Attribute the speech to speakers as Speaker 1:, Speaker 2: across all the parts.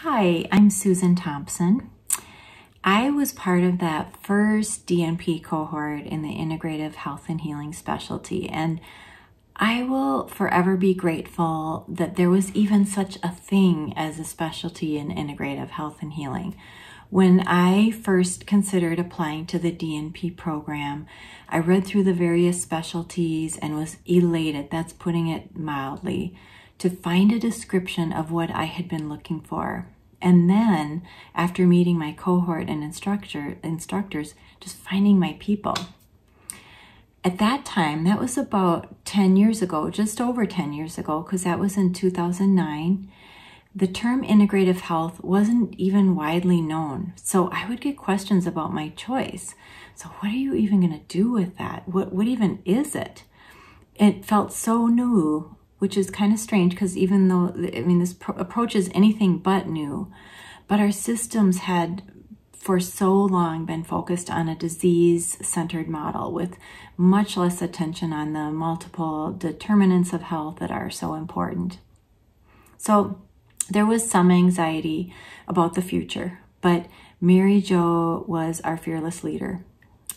Speaker 1: Hi, I'm Susan Thompson. I was part of that first DNP cohort in the Integrative Health and Healing specialty, and I will forever be grateful that there was even such a thing as a specialty in integrative health and healing. When I first considered applying to the DNP program, I read through the various specialties and was elated, that's putting it mildly, to find a description of what I had been looking for. And then, after meeting my cohort and instructor, instructors, just finding my people. At that time, that was about 10 years ago, just over 10 years ago, because that was in 2009. The term integrative health wasn't even widely known. So I would get questions about my choice. So, what are you even going to do with that? What, what even is it? It felt so new which is kind of strange because even though, I mean, this pro- approach is anything but new, but our systems had for so long been focused on a disease centered model with much less attention on the multiple determinants of health that are so important. So there was some anxiety about the future, but Mary Jo was our fearless leader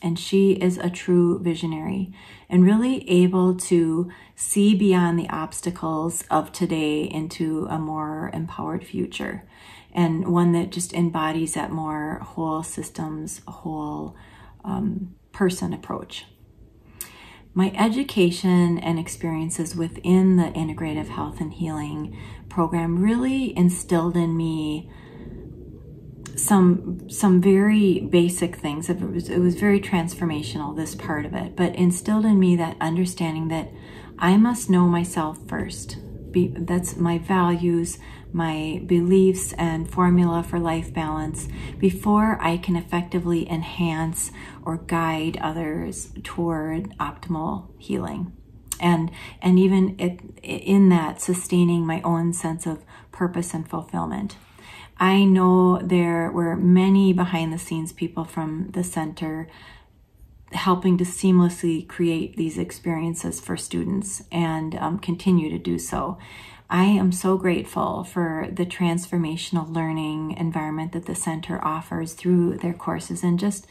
Speaker 1: and she is a true visionary and really able to see beyond the obstacles of today into a more empowered future and one that just embodies that more whole systems, whole um, person approach. My education and experiences within the integrative health and healing program really instilled in me some some very basic things. It was, it was very transformational, this part of it, but instilled in me that understanding that I must know myself first. Be, that's my values, my beliefs, and formula for life balance before I can effectively enhance or guide others toward optimal healing. And, and even it, in that, sustaining my own sense of purpose and fulfillment. I know there were many behind the scenes people from the center helping to seamlessly create these experiences for students and um, continue to do so. I am so grateful for the transformational learning environment that the center offers through their courses and just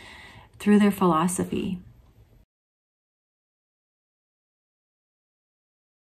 Speaker 1: through their philosophy.